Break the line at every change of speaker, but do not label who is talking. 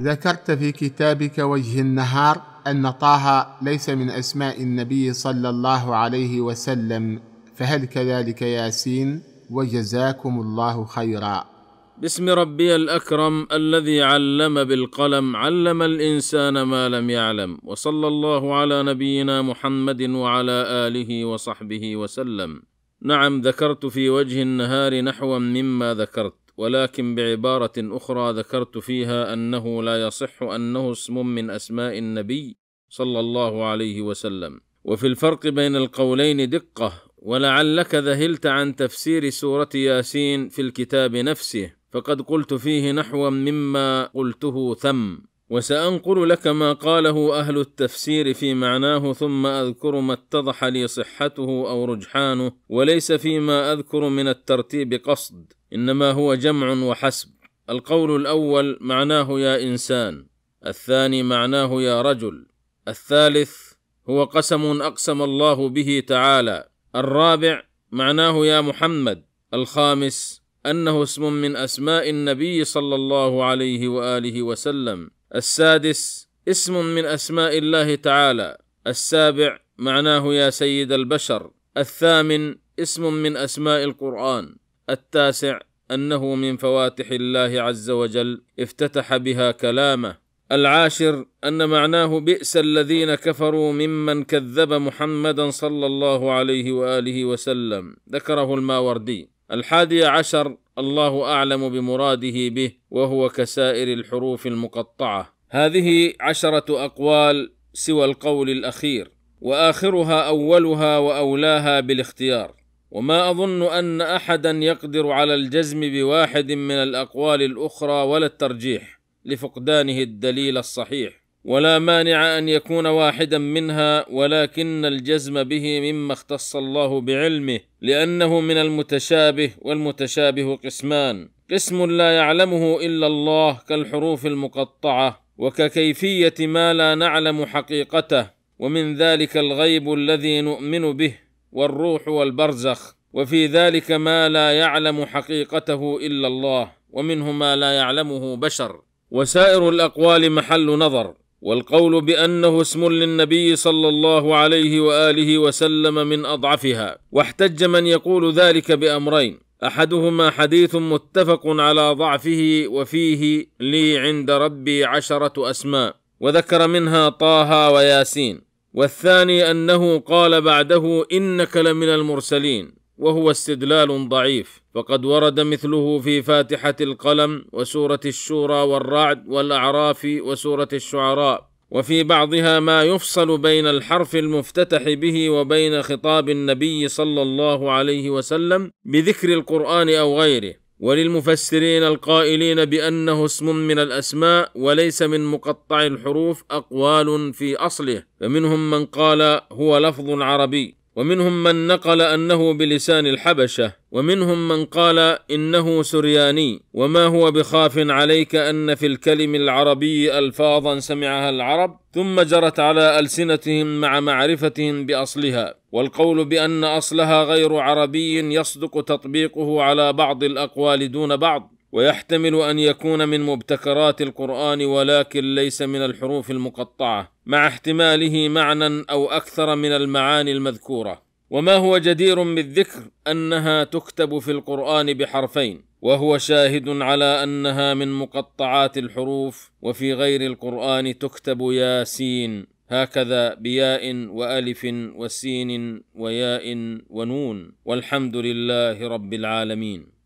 ذكرت في كتابك وجه النهار أن طه ليس من أسماء النبي صلى الله عليه وسلم فهل كذلك ياسين؟ وجزاكم الله خيرا.
باسم ربي الأكرم الذي علم بالقلم علم الإنسان ما لم يعلم وصلى الله على نبينا محمد وعلى آله وصحبه وسلم. نعم ذكرت في وجه النهار نحوا مما ذكرت. ولكن بعبارة أخرى ذكرت فيها أنه لا يصح أنه اسم من أسماء النبي صلى الله عليه وسلم. وفي الفرق بين القولين دقة ولعلك ذهلت عن تفسير سورة ياسين في الكتاب نفسه فقد قلت فيه نحوا مما قلته ثم. وسأنقل لك ما قاله أهل التفسير في معناه ثم أذكر ما اتضح لي صحته أو رجحانه وليس فيما أذكر من الترتيب قصد إنما هو جمع وحسب. القول الأول معناه يا إنسان الثاني معناه يا رجل الثالث هو قسم أقسم الله به تعالى الرابع معناه يا محمد الخامس أنه اسم من أسماء النبي صلى الله عليه وآله وسلم. السادس اسم من أسماء الله تعالى. السابع معناه يا سيد البشر. الثامن اسم من أسماء القرآن. التاسع أنه من فواتح الله عز وجل افتتح بها كلامه. العاشر أن معناه بئس الذين كفروا ممن كذب محمدا صلى الله عليه وآله وسلم. ذكره الماوردي. الحادي عشر الله أعلم بمراده به وهو كسائر الحروف المقطعة. هذه عشرة أقوال سوى القول الأخير وآخرها أولها وأولاها بالاختيار. وما أظن أن أحدا يقدر على الجزم بواحد من الأقوال الأخرى ولا الترجيح لفقدانه الدليل الصحيح. ولا مانع أن يكون واحدا منها ولكن الجزم به مما اختص الله بعلمه لأنه من المتشابه والمتشابه قسمان. قسم لا يعلمه إلا الله كالحروف المقطعة وككيفية ما لا نعلم حقيقته ومن ذلك الغيب الذي نؤمن به والروح والبرزخ. وفي ذلك ما لا يعلم حقيقته إلا الله ومنه ما لا يعلمه بشر. وسائر الأقوال محل نظر. والقول بأنه اسم للنبي صلى الله عليه وآله وسلم من أضعفها واحتج من يقول ذلك بأمرين أحدهما حديث متفق على ضعفه وفيه لي عند ربي عشرة أسماء وذكر منها طه وياسين والثاني أنه قال بعده إنك لمن المرسلين. وهو استدلال ضعيف. فقد ورد مثله في فاتحة القلم وسورة الشورى والرعد والأعراف وسورة الشعراء. وفي بعضها ما يفصل بين الحرف المفتتح به وبين خطاب النبي صلى الله عليه وسلم بذكر القرآن أو غيره. وللمفسرين القائلين بأنه اسم من الأسماء وليس من مقطع الحروف أقوال في أصله. فمنهم من قال هو لفظ عربي. ومنهم من نقل أنه بلسان الحبشة ومنهم من قال إنه سرياني وما هو بخاف عليك أن في الكلم العربي ألفاظا سمعها العرب ثم جرت على ألسنتهم مع معرفتهم بأصلها والقول بأن أصلها غير عربي يصدق تطبيقه على بعض الأقوال دون بعض. ويحتمل أن يكون من مبتكرات القرآن ولكن ليس من الحروف المقطعة مع احتماله معنى أو أكثر من المعاني المذكورة. وما هو جدير بالذكر أنها تكتب في القرآن بحرفين وهو شاهد على أنها من مقطعات الحروف وفي غير القرآن تكتب ياسين هكذا بياء وألف وسين وياء ونون والحمد لله رب العالمين.